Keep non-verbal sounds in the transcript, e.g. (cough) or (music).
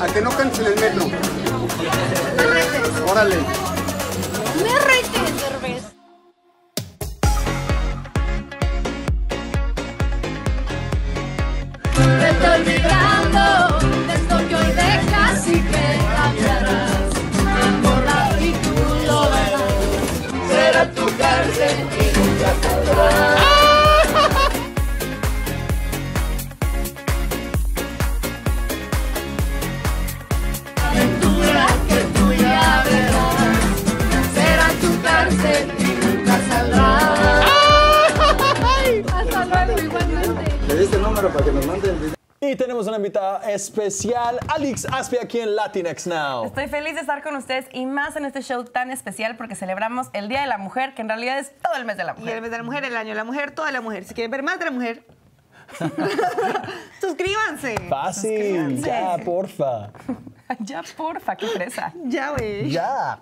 A que no cantes en el metro. Órale. Le diste el número para que nos mande el video. Y tenemos una invitada especial, Alex Aspe, aquí en Latinx Now. Estoy feliz de estar con ustedes y más en este show tan especial porque celebramos el Día de la Mujer, que en realidad es todo el mes de la Y el mujer. mes de la mujer, el año de la mujer, toda la mujer. Si quieren ver más de la mujer, (laughs) suscríbanse. Fácil, ya, porfa. (laughs) ya, porfa, qué fresa. Ya, güey. Ya.